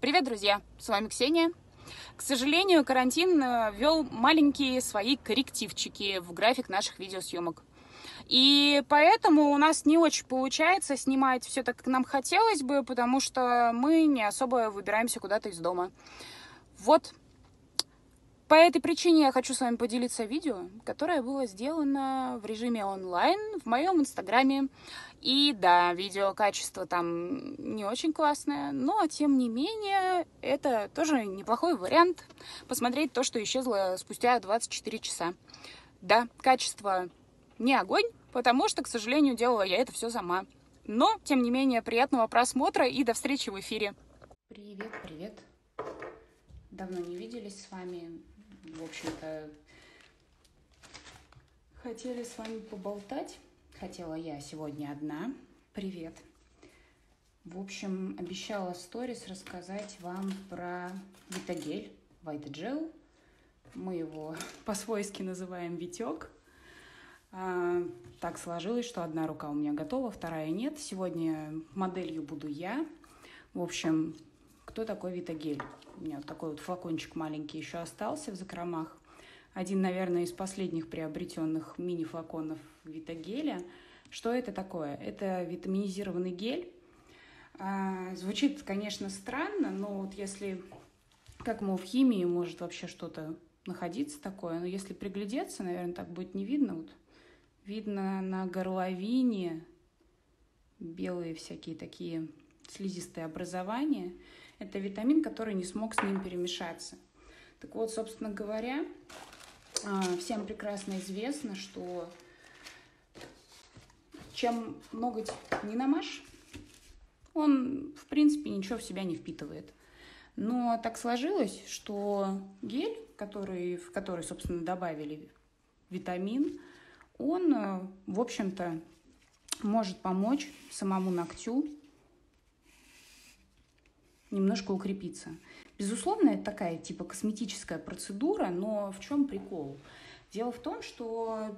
Привет, друзья! С вами Ксения. К сожалению, карантин э, ввел маленькие свои коррективчики в график наших видеосъемок. И поэтому у нас не очень получается снимать все так, как нам хотелось бы, потому что мы не особо выбираемся куда-то из дома. Вот. По этой причине я хочу с вами поделиться видео, которое было сделано в режиме онлайн в моем инстаграме. И да, видео качество там не очень классное, но тем не менее это тоже неплохой вариант посмотреть то, что исчезло спустя 24 часа. Да, качество не огонь, потому что, к сожалению, делала я это все сама. Но, тем не менее, приятного просмотра и до встречи в эфире. Привет, привет. Давно не виделись с вами. В общем-то, хотели с вами поболтать. Хотела я сегодня одна. Привет. В общем, обещала сторис рассказать вам про Витагель, Вайтагел. Мы его по-свойски называем Витек. А, так сложилось, что одна рука у меня готова, вторая нет. Сегодня моделью буду я. В общем, кто такой Витагель? У меня вот такой вот флакончик маленький еще остался в закромах. Один, наверное, из последних приобретенных мини-флаконов Витагеля. Что это такое? Это витаминизированный гель. А, звучит, конечно, странно, но вот если, как мы в химии, может вообще что-то находиться такое, но если приглядеться, наверное, так будет не видно. Вот видно на горловине белые всякие такие слизистые образования. Это витамин, который не смог с ним перемешаться. Так вот, собственно говоря, а, всем прекрасно известно, что чем ноготь не намажь, он, в принципе, ничего в себя не впитывает. Но так сложилось, что гель, который, в который, собственно, добавили витамин, он, э, в общем-то, может помочь самому ногтю немножко укрепиться. Безусловно, это такая типа косметическая процедура, но в чем прикол? Дело в том, что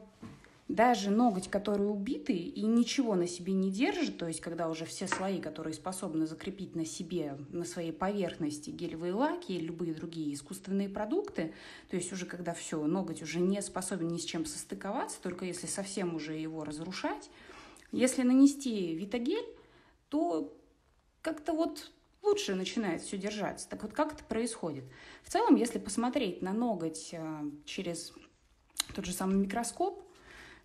даже ноготь, который убитый и ничего на себе не держит, то есть когда уже все слои, которые способны закрепить на себе, на своей поверхности гелевые лаки и любые другие искусственные продукты, то есть уже когда все, ноготь уже не способен ни с чем состыковаться, только если совсем уже его разрушать, если нанести витагель, то как-то вот лучше начинает все держаться. Так вот, как это происходит? В целом, если посмотреть на ноготь э, через тот же самый микроскоп,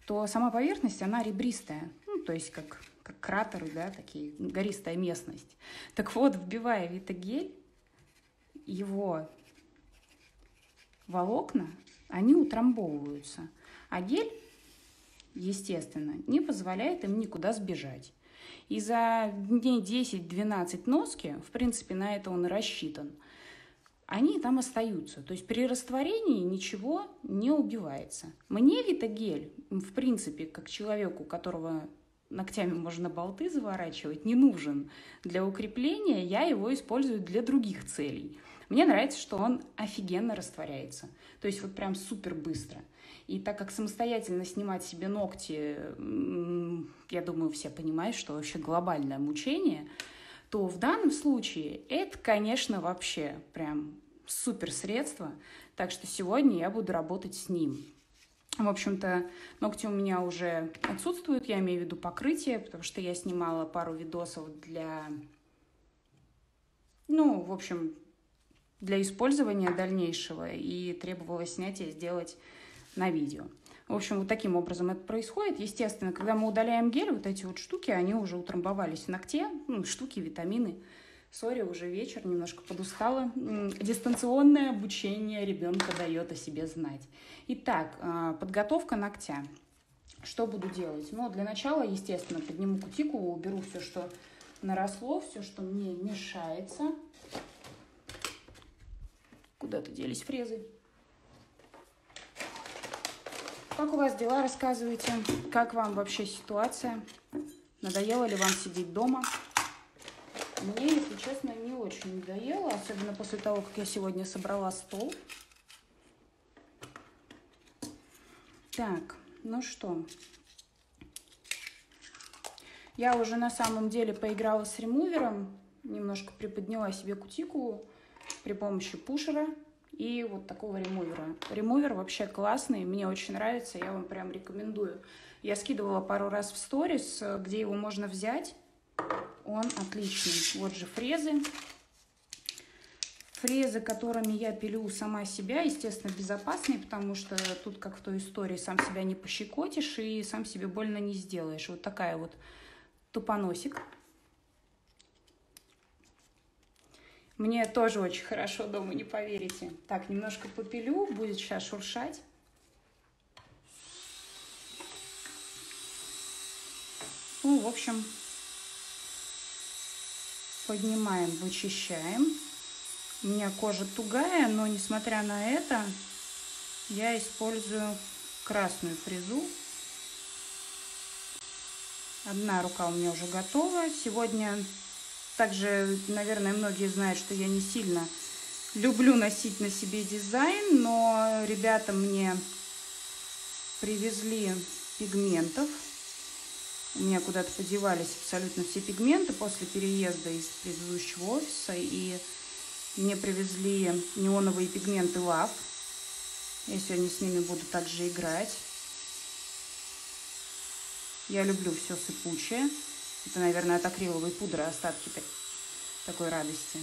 то сама поверхность, она ребристая, ну, то есть как, как кратеры, да, такие, гористая местность. Так вот, вбивая витагель, его волокна, они утрамбовываются, а гель, естественно, не позволяет им никуда сбежать. И за дней 10-12 носки, в принципе, на это он рассчитан – они там остаются. То есть при растворении ничего не убивается. Мне витагель, в принципе, как человеку, которого ногтями можно болты заворачивать, не нужен для укрепления, я его использую для других целей. Мне нравится, что он офигенно растворяется. То есть вот прям супер быстро. И так как самостоятельно снимать себе ногти, я думаю, все понимают, что вообще глобальное мучение – то в данном случае это, конечно, вообще прям супер средство. Так что сегодня я буду работать с ним. В общем-то, ногти у меня уже отсутствуют, я имею в виду покрытие, потому что я снимала пару видосов для, ну, в общем, для использования дальнейшего и требовалось снять и сделать на видео. В общем, вот таким образом это происходит. Естественно, когда мы удаляем гель, вот эти вот штуки, они уже утрамбовались в ногте, ну, штуки, витамины. Сори, уже вечер, немножко подустала. Дистанционное обучение ребенка дает о себе знать. Итак, а, подготовка ногтя. Что буду делать? Ну, для начала, естественно, подниму кутикулу, уберу все, что наросло, все, что мне мешается. Куда-то делись фрезы. Как у вас дела, рассказывайте? Как вам вообще ситуация? Надоело ли вам сидеть дома? Мне, если честно, не очень надоело, особенно после того, как я сегодня собрала стол. Так, ну что. Я уже на самом деле поиграла с ремувером. немножко приподняла себе кутикулу при помощи пушера и вот такого ремувера. Ремувер вообще классный, мне очень нравится, я вам прям рекомендую. Я скидывала пару раз в сторис, где его можно взять. Он отличный. Вот же фрезы. Фрезы, которыми я пилю сама себя, естественно, безопасные, потому что тут, как в той истории, сам себя не пощекотишь и сам себе больно не сделаешь. Вот такая вот тупоносик. Мне тоже очень хорошо дома, не поверите. Так, немножко попилю, будет сейчас шуршать. Ну, в общем, поднимаем, вычищаем. У меня кожа тугая, но несмотря на это, я использую красную фрезу. Одна рука у меня уже готова. Сегодня также, наверное, многие знают, что я не сильно люблю носить на себе дизайн, но ребята мне привезли пигментов. У меня куда-то подевались абсолютно все пигменты после переезда из предыдущего офиса. И мне привезли неоновые пигменты Love. Я сегодня с ними буду также играть. Я люблю все сыпучее. Это, наверное, от акриловой пудры остатки такой радости.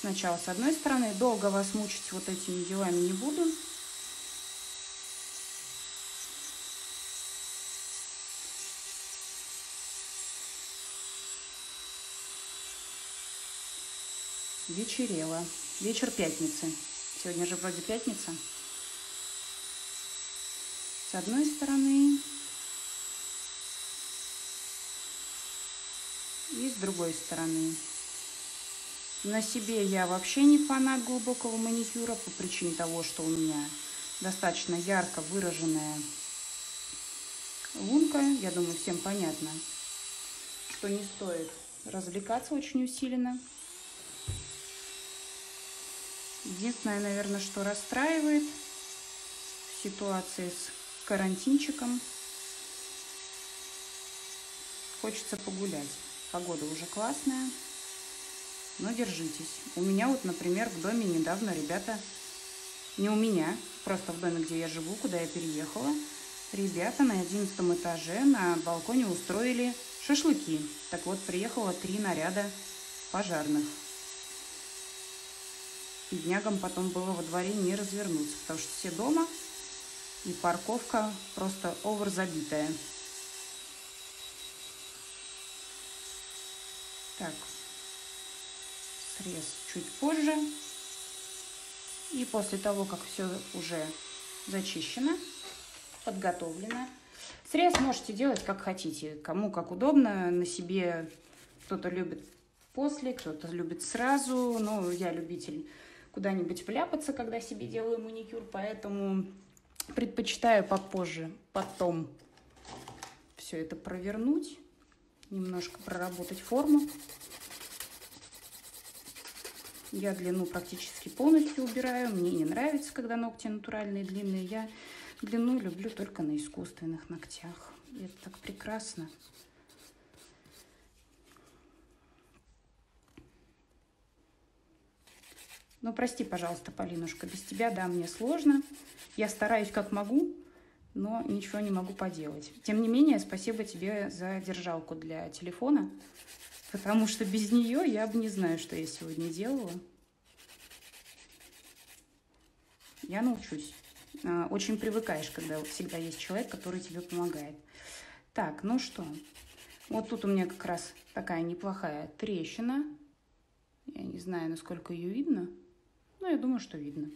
Сначала с одной стороны. Долго вас мучить вот этими делами не буду. вечерело. Вечер пятницы. Сегодня же вроде пятница. С одной стороны и с другой стороны. На себе я вообще не фанат глубокого маникюра по причине того, что у меня достаточно ярко выраженная лунка. Я думаю, всем понятно, что не стоит развлекаться очень усиленно. Единственное, наверное, что расстраивает в ситуации с карантинчиком, хочется погулять. Погода уже классная, но держитесь. У меня вот, например, в доме недавно ребята, не у меня, просто в доме, где я живу, куда я переехала, ребята на одиннадцатом этаже на балконе устроили шашлыки. Так вот, приехало три наряда пожарных беднягам потом было во дворе не развернуться, потому что все дома, и парковка просто овер забитая. Так, срез чуть позже. И после того, как все уже зачищено, подготовлено, срез можете делать как хотите, кому как удобно, на себе кто-то любит после, кто-то любит сразу, но я любитель куда-нибудь вляпаться, когда себе делаю маникюр, поэтому предпочитаю попозже, потом все это провернуть, немножко проработать форму. Я длину практически полностью убираю. Мне не нравится, когда ногти натуральные, длинные. Я длину люблю только на искусственных ногтях. И это так прекрасно. Ну, прости, пожалуйста, Полинушка, без тебя, да, мне сложно. Я стараюсь как могу, но ничего не могу поделать. Тем не менее, спасибо тебе за держалку для телефона, потому что без нее я бы не знаю, что я сегодня делала. Я научусь. А, очень привыкаешь, когда всегда есть человек, который тебе помогает. Так, ну что, вот тут у меня как раз такая неплохая трещина. Я не знаю, насколько ее видно. Ну, я думаю, что видно.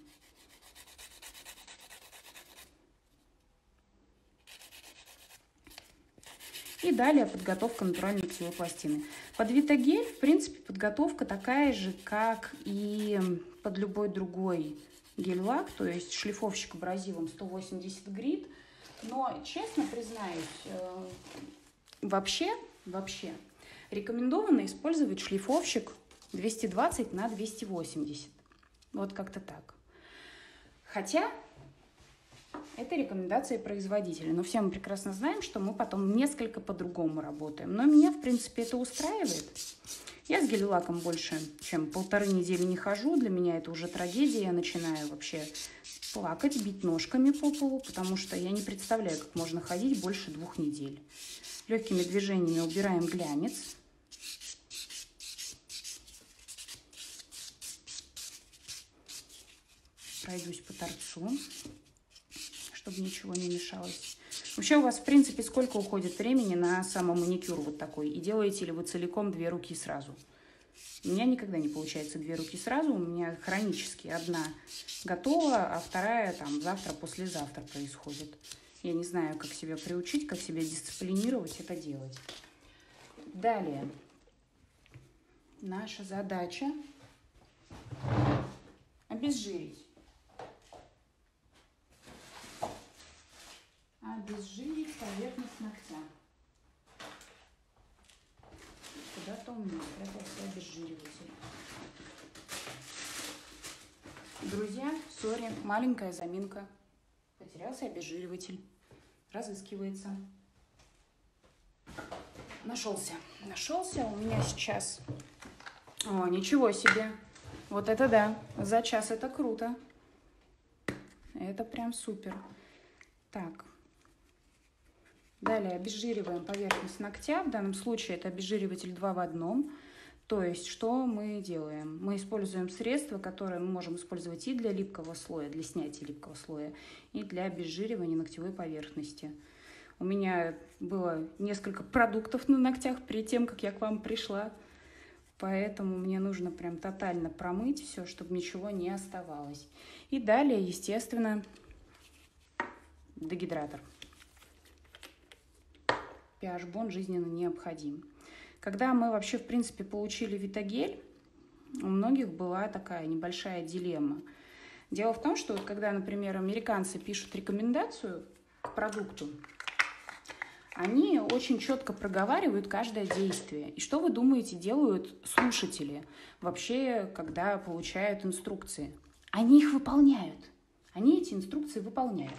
И далее подготовка натуральной лицевой пластины. Под Витагель, в принципе, подготовка такая же, как и под любой другой гель-лак, то есть шлифовщик абразивом 180 грит. Но, честно признаюсь, э, вообще, вообще рекомендовано использовать шлифовщик 220 на 280. Вот как-то так. Хотя Это рекомендации производителя. Но все мы прекрасно знаем, что мы потом несколько по-другому работаем. Но меня, в принципе, это устраивает. Я с гель-лаком больше, чем полторы недели не хожу. Для меня это уже трагедия. Я начинаю вообще плакать, бить ножками по полу, потому что я не представляю, как можно ходить больше двух недель. Легкими движениями убираем глянец. Пройдусь по торцу, чтобы ничего не мешалось. Вообще у вас, в принципе, сколько уходит времени на самоманикюр вот такой? И делаете ли вы целиком две руки сразу? У меня никогда не получается две руки сразу. У меня хронически одна готова, а вторая там завтра, послезавтра происходит. Я не знаю, как себя приучить, как себя дисциплинировать это делать. Далее. Наша задача обезжирить. Обезжирить поверхность ногтя. Куда-то у меня спрятался обезжириватель. Друзья, сори, маленькая заминка. Потерялся обезжириватель. Разыскивается. Нашелся. Нашелся. У меня сейчас... О, ничего себе. Вот это да. За час это круто. Это прям супер. Так, Далее обезжириваем поверхность ногтя. В данном случае это обезжириватель 2 в одном. То есть, что мы делаем? Мы используем средства, которые мы можем использовать и для липкого слоя, для снятия липкого слоя, и для обезжиривания ногтевой поверхности. У меня было несколько продуктов на ногтях перед тем, как я к вам пришла. Поэтому мне нужно прям тотально промыть все, чтобы ничего не оставалось. И далее, естественно, дегидратор pH-бон жизненно необходим. Когда мы вообще, в принципе, получили витагель, у многих была такая небольшая дилемма. Дело в том, что вот когда, например, американцы пишут рекомендацию к продукту, они очень четко проговаривают каждое действие. И что вы думаете, делают слушатели вообще, когда получают инструкции? Они их выполняют. Они эти инструкции выполняют.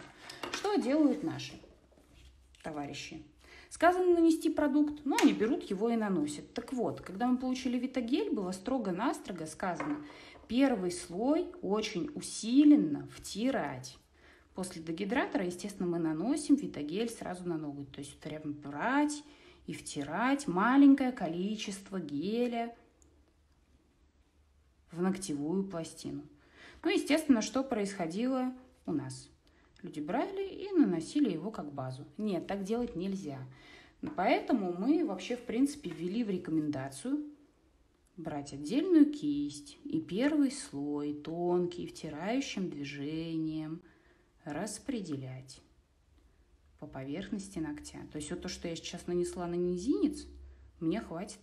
Что делают наши товарищи? Сказано нанести продукт, но они берут его и наносят. Так вот, когда мы получили витагель, было строго-настрого сказано, первый слой очень усиленно втирать. После дегидратора, естественно, мы наносим витагель сразу на ноготь. То есть прям брать и втирать маленькое количество геля в ногтевую пластину. Ну, естественно, что происходило у нас? Люди брали и наносили его как базу. Нет, так делать нельзя. Поэтому мы вообще, в принципе, ввели в рекомендацию брать отдельную кисть и первый слой тонкий, втирающим движением распределять по поверхности ногтя. То есть вот то, что я сейчас нанесла на мизинец, мне хватит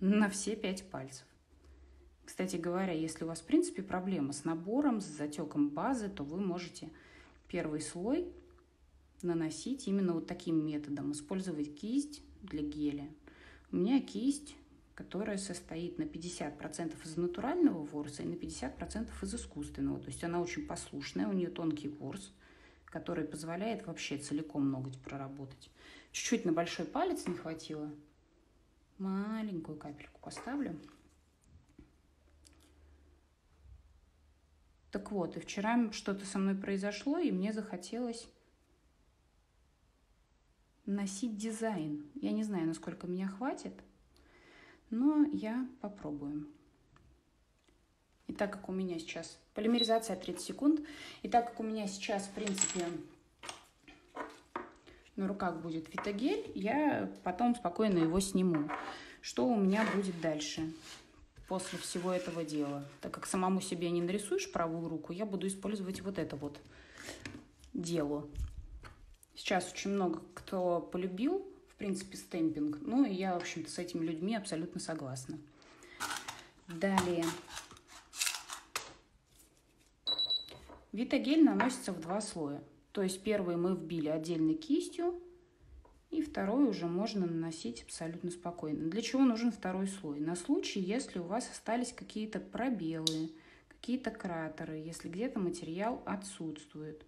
на все пять пальцев. Кстати говоря, если у вас, в принципе, проблема с набором, с затеком базы, то вы можете первый слой наносить именно вот таким методом, использовать кисть для геля. У меня кисть, которая состоит на 50% из натурального ворса и на 50% из искусственного. То есть она очень послушная, у нее тонкий ворс, который позволяет вообще целиком ноготь проработать. Чуть-чуть на большой палец не хватило. Маленькую капельку поставлю. Так вот, и вчера что-то со мной произошло, и мне захотелось носить дизайн. Я не знаю, насколько меня хватит, но я попробую. И так как у меня сейчас полимеризация 30 секунд, и так как у меня сейчас, в принципе, на руках будет витагель, я потом спокойно его сниму. Что у меня будет дальше? После всего этого дела. Так как самому себе не нарисуешь правую руку, я буду использовать вот это вот дело. Сейчас очень много кто полюбил, в принципе, стемпинг. Ну, и я, в общем-то, с этими людьми абсолютно согласна. Далее. Витагель наносится в два слоя. То есть первый мы вбили отдельно кистью, и второй уже можно наносить абсолютно спокойно. Для чего нужен второй слой? На случай, если у вас остались какие-то пробелы, какие-то кратеры, если где-то материал отсутствует.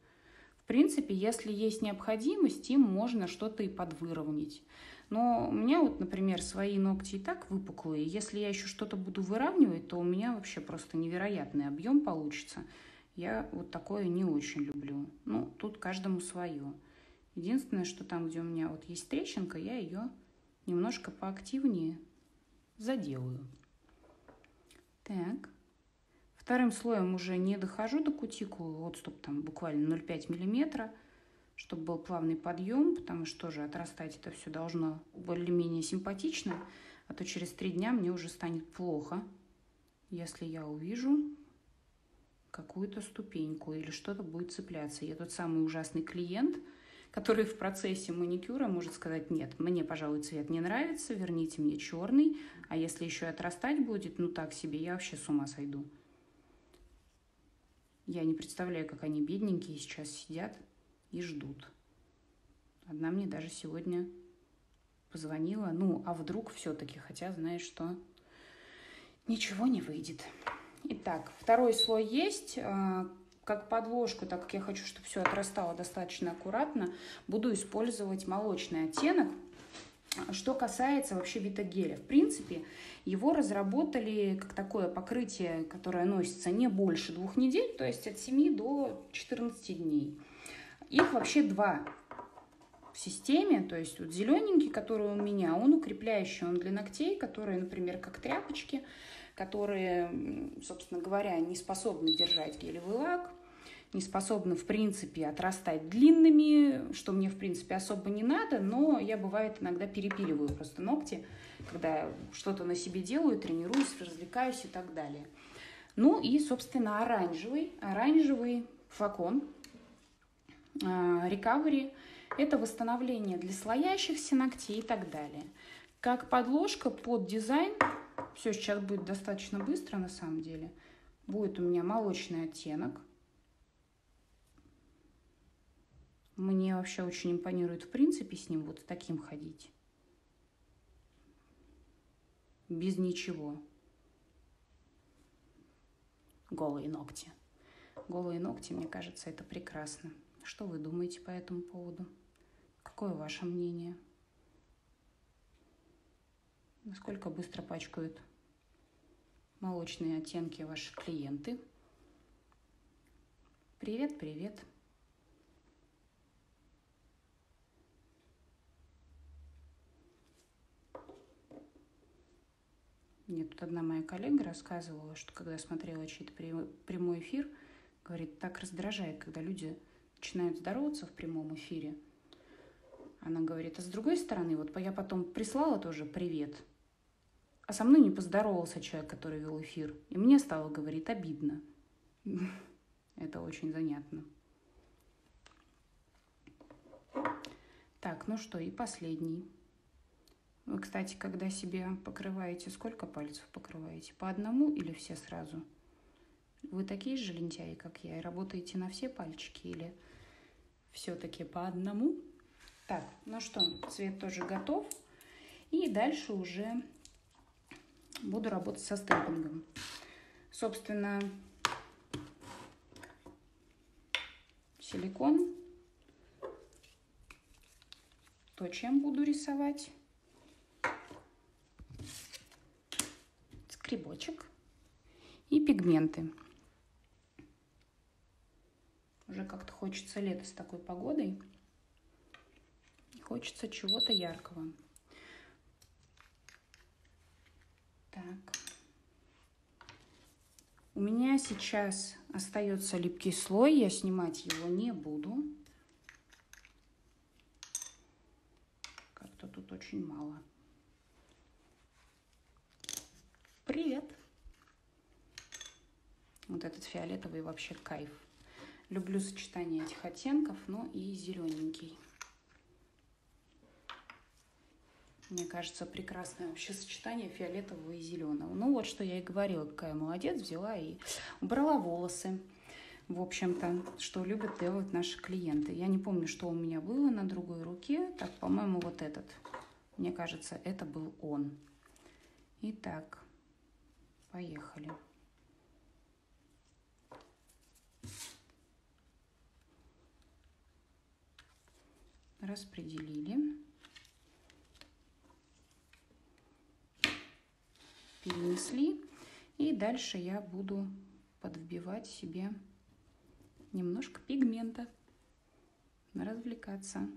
В принципе, если есть необходимость, им можно что-то и подвыровнять. Но у меня вот, например, свои ногти и так выпуклые. Если я еще что-то буду выравнивать, то у меня вообще просто невероятный объем получится. Я вот такое не очень люблю. Ну, тут каждому свое. Единственное, что там, где у меня вот есть трещинка, я ее немножко поактивнее заделаю. Так. Вторым слоем уже не дохожу до кутикулы, отступ там буквально 0,5 миллиметра чтобы был плавный подъем, потому что тоже отрастать это все должно более-менее симпатично, а то через три дня мне уже станет плохо, если я увижу какую-то ступеньку или что-то будет цепляться. Я тот самый ужасный клиент, который в процессе маникюра может сказать, нет, мне, пожалуй, цвет не нравится, верните мне черный, а если еще и отрастать будет, ну так себе, я вообще с ума сойду. Я не представляю, как они бедненькие сейчас сидят и ждут. Одна мне даже сегодня позвонила, ну, а вдруг все-таки, хотя знаешь что, ничего не выйдет. Итак, второй слой есть, а, как подложку, так как я хочу, чтобы все отрастало достаточно аккуратно, буду использовать молочный оттенок. Что касается вообще витагеля, в принципе, его разработали как такое покрытие, которое носится не больше двух недель, то есть от 7 до 14 дней. Их вообще два в системе, то есть вот зелененький, который у меня, он укрепляющий, он для ногтей, которые, например, как тряпочки, которые, собственно говоря, не способны держать гелевый лак, не способны, в принципе, отрастать длинными, что мне, в принципе, особо не надо, но я, бывает, иногда перепиливаю просто ногти, когда что-то на себе делаю, тренируюсь, развлекаюсь и так далее. Ну и, собственно, оранжевый, оранжевый флакон – рекавери – это восстановление для слоящихся ногтей и так далее. Как подложка под дизайн, все сейчас будет достаточно быстро на самом деле, будет у меня молочный оттенок. Мне вообще очень импонирует в принципе с ним вот таким ходить. Без ничего. Голые ногти. Голые ногти, мне кажется, это прекрасно. Что вы думаете по этому поводу? Какое ваше мнение? Насколько быстро пачкают молочные оттенки ваши клиенты? Привет, привет. Мне тут одна моя коллега рассказывала, что когда смотрела чей-то прямой эфир, говорит, так раздражает, когда люди начинают здороваться в прямом эфире. Она говорит, а с другой стороны, вот я потом прислала тоже привет, а со мной не поздоровался человек, который вел эфир. И мне стало, говорит, обидно. Это очень занятно. Так, ну что, и последний. Вы, кстати, когда себе покрываете, сколько пальцев покрываете? По одному или все сразу? Вы такие же лентяи, как я, и работаете на все пальчики или все-таки по одному. Так, ну что, цвет тоже готов. И дальше уже буду работать со стемпингом. Собственно, силикон. То, чем буду рисовать. Скребочек и пигменты. Уже как-то хочется лето с такой погодой. Хочется чего-то яркого. Так. У меня сейчас остается липкий слой. Я снимать его не буду. Как-то тут очень мало. Привет! Вот этот фиолетовый вообще кайф. Люблю сочетание этих оттенков, но и зелененький. Мне кажется, прекрасное вообще сочетание фиолетового и зеленого. Ну вот, что я и говорила, какая молодец, взяла и убрала волосы. В общем-то, что любят делать наши клиенты. Я не помню, что у меня было на другой руке. Так, по-моему, вот этот. Мне кажется, это был он. Итак, поехали. распределили. Перенесли. И дальше я буду подвбивать себе немножко пигмента, развлекаться.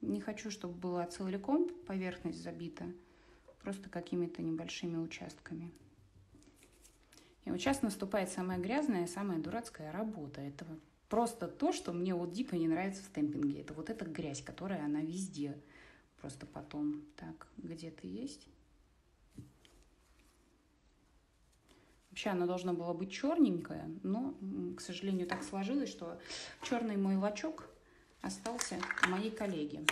Не хочу, чтобы была целиком поверхность забита, просто какими-то небольшими участками. И вот сейчас наступает самая грязная, самая дурацкая работа. Это просто то, что мне вот дико не нравится в стемпинге. Это вот эта грязь, которая она везде. Просто потом так где-то есть. Вообще оно должно было быть черненькое, но, к сожалению, так сложилось, что черный мой лачок остался моей коллеги.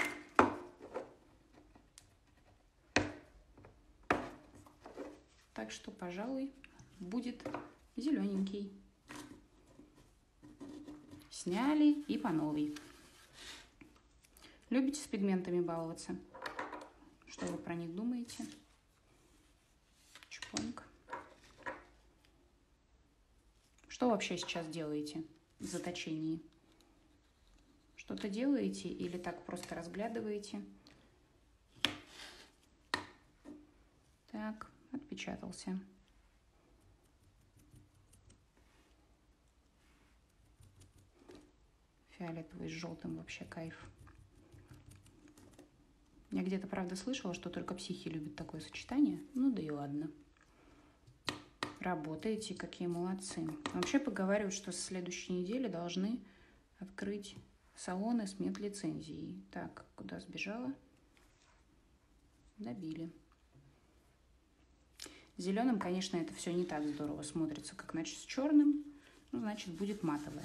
Так что, пожалуй, будет зелененький. Сняли и по новой. Любите с пигментами баловаться? Что вы про них думаете? Чпонька. Что вообще сейчас делаете в заточении? Что-то делаете или так просто разглядываете? Так, отпечатался. Фиолетовый с желтым вообще кайф. Я где-то, правда, слышала, что только психи любят такое сочетание. Ну да и ладно работаете, какие молодцы. Вообще поговаривают, что с следующей недели должны открыть салоны с медлицензией. Так, куда сбежала? Добили. Зеленым, конечно, это все не так здорово смотрится, как значит с черным. Ну, значит, будет матовое.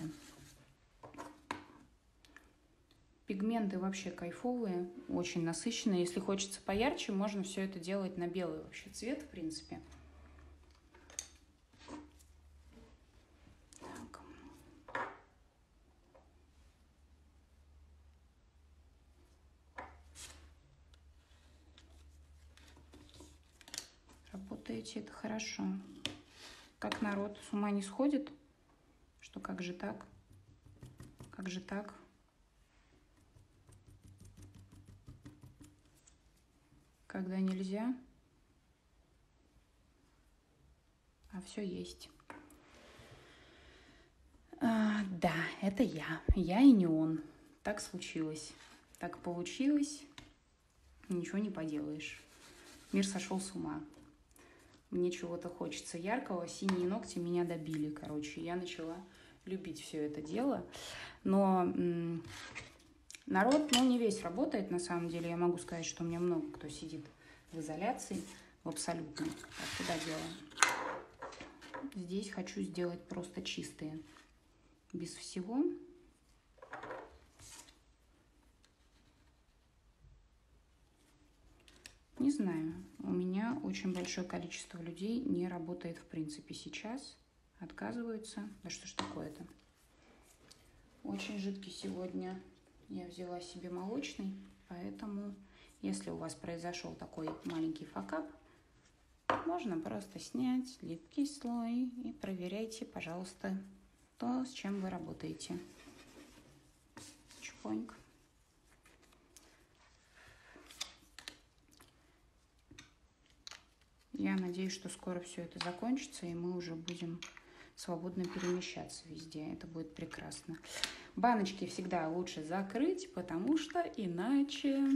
Пигменты вообще кайфовые, очень насыщенные. Если хочется поярче, можно все это делать на белый вообще цвет, в принципе. Работаете, это хорошо. Как народ с ума не сходит, что как же так, как же так. Когда нельзя, а все есть. А, да, это я. Я и не он. Так случилось. Так получилось. Ничего не поделаешь. Мир сошел с ума мне чего-то хочется яркого, синие ногти меня добили, короче, я начала любить все это дело, но народ, ну, не весь работает, на самом деле, я могу сказать, что у меня много кто сидит в изоляции, в абсолютно, а куда дело? Здесь хочу сделать просто чистые, без всего, Не знаю. У меня очень большое количество людей не работает в принципе сейчас. Отказываются. Да что ж такое-то? Очень жидкий сегодня. Я взяла себе молочный, поэтому если у вас произошел такой маленький факап, можно просто снять липкий слой и проверяйте, пожалуйста, то, с чем вы работаете. Чпоньк. Я надеюсь, что скоро все это закончится, и мы уже будем свободно перемещаться везде. Это будет прекрасно. Баночки всегда лучше закрыть, потому что иначе,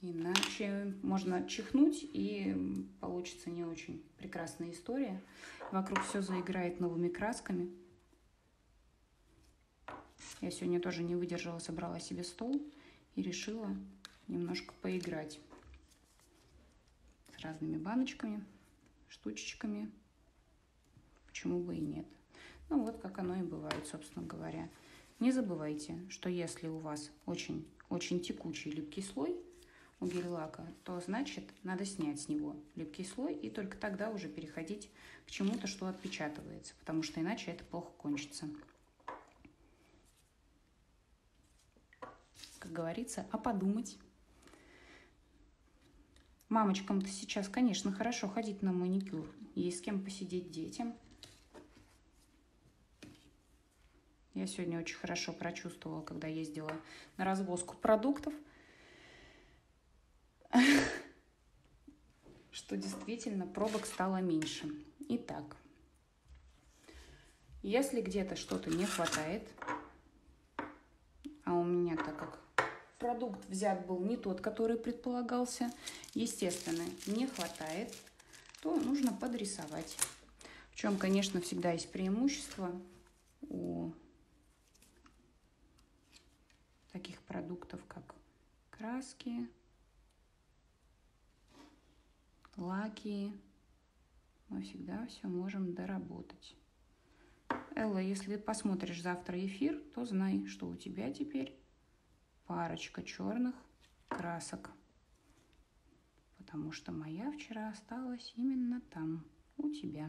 иначе можно чихнуть, и получится не очень прекрасная история. Вокруг все заиграет новыми красками. Я сегодня тоже не выдержала, собрала себе стол и решила немножко поиграть разными баночками, штучечками. Почему бы и нет. Ну вот как оно и бывает, собственно говоря. Не забывайте, что если у вас очень-очень текучий липкий слой у гель-лака, то значит надо снять с него липкий слой и только тогда уже переходить к чему-то, что отпечатывается, потому что иначе это плохо кончится. Как говорится, а подумать. Мамочкам-то сейчас, конечно, хорошо ходить на маникюр. Есть с кем посидеть детям. Я сегодня очень хорошо прочувствовала, когда ездила на развозку продуктов, что действительно пробок стало меньше. Итак, если где-то что-то не хватает, а у меня так как продукт взят был не тот, который предполагался, естественно, не хватает, то нужно подрисовать. В чем, конечно, всегда есть преимущество у таких продуктов, как краски, лаки. Мы всегда все можем доработать. Элла, если посмотришь завтра эфир, то знай, что у тебя теперь парочка черных красок. Потому что моя вчера осталась именно там, у тебя.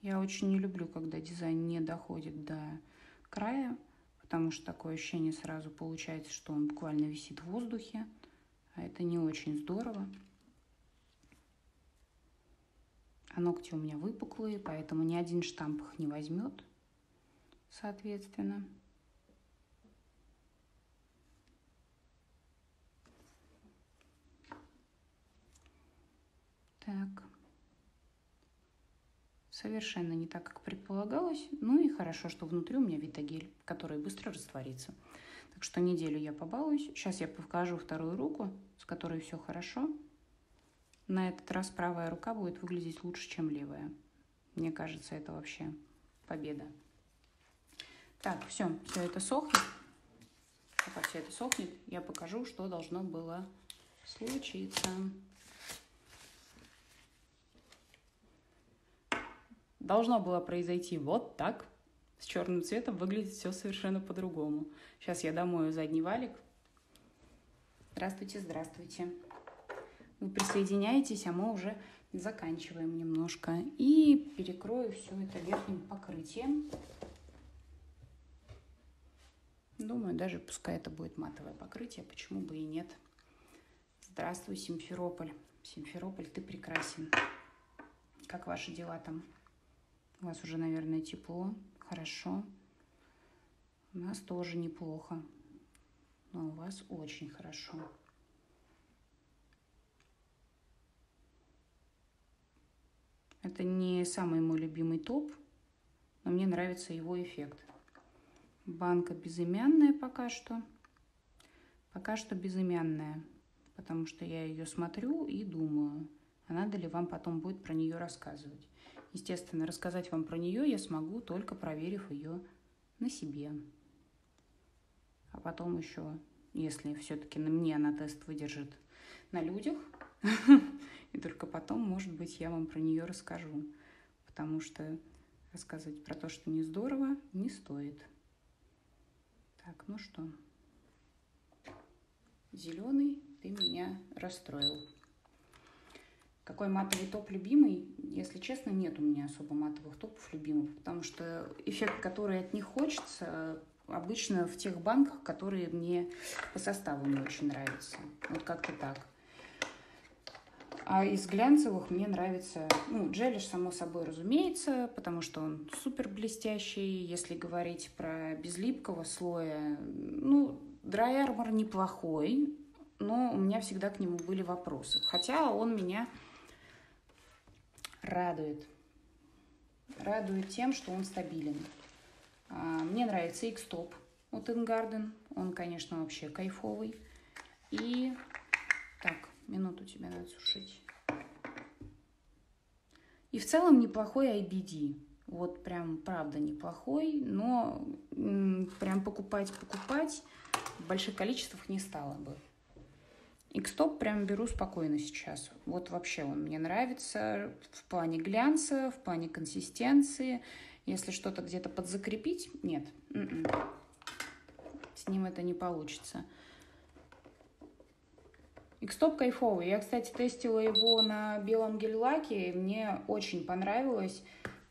Я очень не люблю, когда дизайн не доходит до края, потому что такое ощущение сразу получается, что он буквально висит в воздухе, а это не очень здорово. А ногти у меня выпуклые, поэтому ни один штамп их не возьмет, соответственно. Так совершенно не так, как предполагалось. Ну и хорошо, что внутри у меня витагель, который быстро растворится. Так что неделю я побалуюсь. Сейчас я покажу вторую руку, с которой все хорошо. На этот раз правая рука будет выглядеть лучше, чем левая. Мне кажется, это вообще победа. Так, все, все это сохнет. Пока все это сохнет, я покажу, что должно было случиться. должно было произойти вот так. С черным цветом выглядит все совершенно по-другому. Сейчас я домою задний валик. Здравствуйте, здравствуйте. Вы присоединяетесь, а мы уже заканчиваем немножко. И перекрою все это верхним покрытием. Думаю, даже пускай это будет матовое покрытие, почему бы и нет. Здравствуй, Симферополь. Симферополь, ты прекрасен. Как ваши дела там? У вас уже, наверное, тепло, хорошо. У нас тоже неплохо, но у вас очень хорошо. Это не самый мой любимый топ, но мне нравится его эффект. Банка безымянная пока что. Пока что безымянная, потому что я ее смотрю и думаю, а надо ли вам потом будет про нее рассказывать. Естественно, рассказать вам про нее я смогу, только проверив ее на себе. А потом еще, если все-таки на мне она тест выдержит на людях, и только потом, может быть, я вам про нее расскажу. Потому что рассказывать про то, что не здорово, не стоит. Так, ну что, зеленый, ты меня расстроил. Какой матовый топ любимый? Если честно, нет у меня особо матовых топов любимых, потому что эффект, который от них хочется, обычно в тех банках, которые мне по составу не очень нравятся. Вот как-то так. А из глянцевых мне нравится, ну, джелиш, само собой, разумеется, потому что он супер блестящий. Если говорить про безлипкого слоя, ну, Dry Armor неплохой, но у меня всегда к нему были вопросы. Хотя он меня радует. Радует тем, что он стабилен. А, мне нравится X-Top от Ingarden. Он, конечно, вообще кайфовый. И так, минуту тебе надо сушить. И в целом неплохой IBD. Вот прям правда неплохой, но прям покупать-покупать в больших количествах не стала бы. Икстоп прям беру спокойно сейчас. Вот вообще он мне нравится в плане глянца, в плане консистенции. Если что-то где-то подзакрепить, нет. М-м. С ним это не получится. Икстоп кайфовый. Я, кстати, тестила его на белом гель-лаке. Мне очень понравилось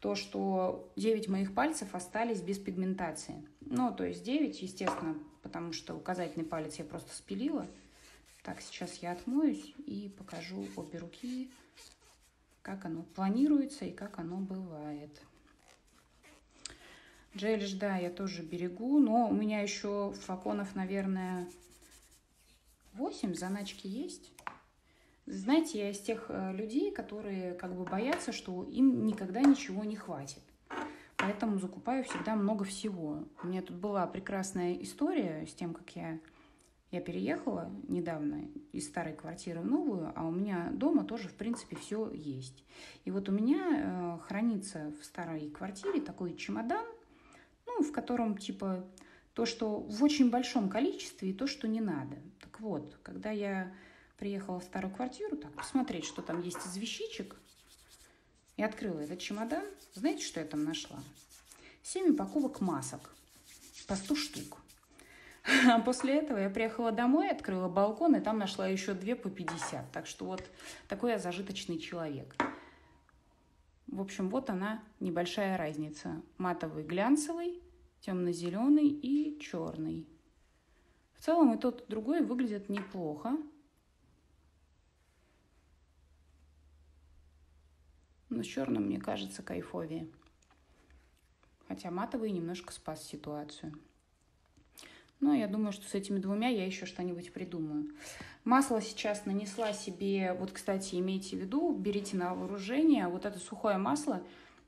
то, что 9 моих пальцев остались без пигментации. Ну, то есть 9, естественно, потому что указательный палец я просто спилила. Так, сейчас я отмоюсь и покажу обе руки. как оно планируется и как оно бывает. Джелиш, да, я тоже берегу, но у меня еще флаконов, наверное, 8 заначки есть. Знаете, я из тех э, людей, которые как бы боятся, что им никогда ничего не хватит. Поэтому закупаю всегда много всего. У меня тут была прекрасная история с тем, как я, я переехала недавно из старой квартиры в новую, а у меня дома тоже, в принципе, все есть. И вот у меня э, хранится в старой квартире такой чемодан, ну, в котором типа то, что в очень большом количестве, и то, что не надо. Вот, когда я приехала в старую квартиру, так, посмотреть, что там есть из вещичек, и открыла этот чемодан, знаете, что я там нашла? Семь упаковок масок по 100 штук. После этого я приехала домой, открыла балкон, и там нашла еще две по 50. Так что вот такой я зажиточный человек. В общем, вот она небольшая разница. Матовый глянцевый, темно-зеленый и черный. В целом и тот, и другой выглядят неплохо. Но с черным, мне кажется, кайфовее. Хотя матовый немножко спас ситуацию. Но я думаю, что с этими двумя я еще что-нибудь придумаю. Масло сейчас нанесла себе, вот, кстати, имейте в виду, берите на вооружение, вот это сухое масло,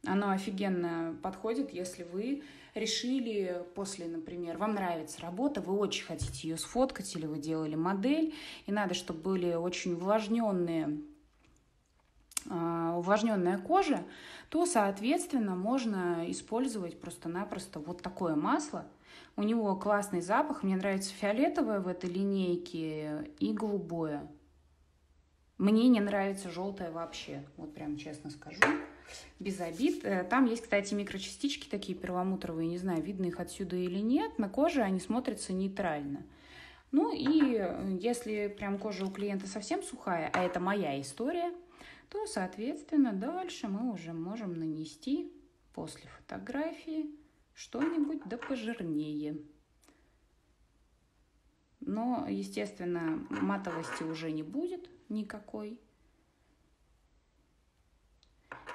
оно офигенно подходит, если вы решили после, например, вам нравится работа, вы очень хотите ее сфоткать или вы делали модель, и надо, чтобы были очень увлажненные а, увлажненная кожа, то, соответственно, можно использовать просто-напросто вот такое масло. У него классный запах. Мне нравится фиолетовое в этой линейке и голубое. Мне не нравится желтое вообще, вот прям честно скажу, без обид. Э, там есть, кстати, микрочастички такие перламутровые, не знаю, видно их отсюда или нет. На коже они смотрятся нейтрально. Ну и э, если прям кожа у клиента совсем сухая, а это моя история – то, соответственно, дальше мы уже можем нанести после фотографии что-нибудь да пожирнее. Но, естественно, матовости уже не будет никакой.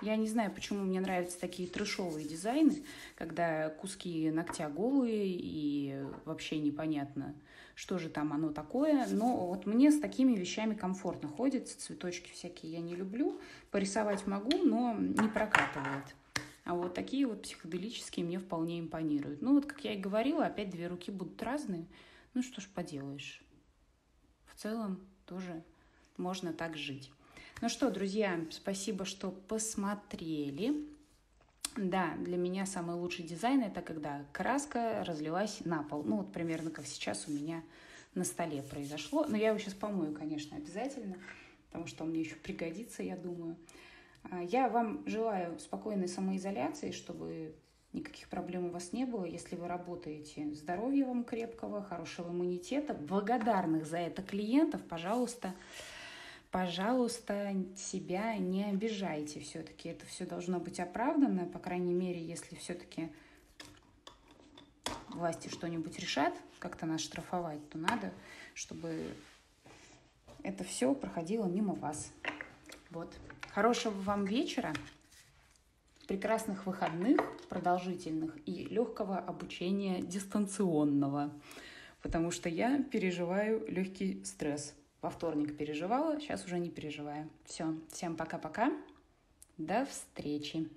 Я не знаю, почему мне нравятся такие трешовые дизайны, когда куски ногтя голые и вообще непонятно, что же там оно такое. Но вот мне с такими вещами комфортно ходится. Цветочки всякие я не люблю. Порисовать могу, но не прокатывает. А вот такие вот психоделические мне вполне импонируют. Ну вот, как я и говорила, опять две руки будут разные. Ну что ж поделаешь. В целом тоже можно так жить. Ну что, друзья, спасибо, что посмотрели. Да, для меня самый лучший дизайн это когда краска разлилась на пол. Ну вот примерно как сейчас у меня на столе произошло. Но я его сейчас помою, конечно, обязательно, потому что он мне еще пригодится, я думаю. А, я вам желаю спокойной самоизоляции, чтобы никаких проблем у вас не было. Если вы работаете, здоровья вам крепкого, хорошего иммунитета, благодарных за это клиентов, пожалуйста, пожалуйста, себя не обижайте все-таки. Это все должно быть оправдано, по крайней мере, если все-таки власти что-нибудь решат, как-то нас штрафовать, то надо, чтобы это все проходило мимо вас. Вот. Хорошего вам вечера, прекрасных выходных, продолжительных и легкого обучения дистанционного, потому что я переживаю легкий стресс. Во вторник переживала, сейчас уже не переживаю. Все, всем пока-пока. До встречи.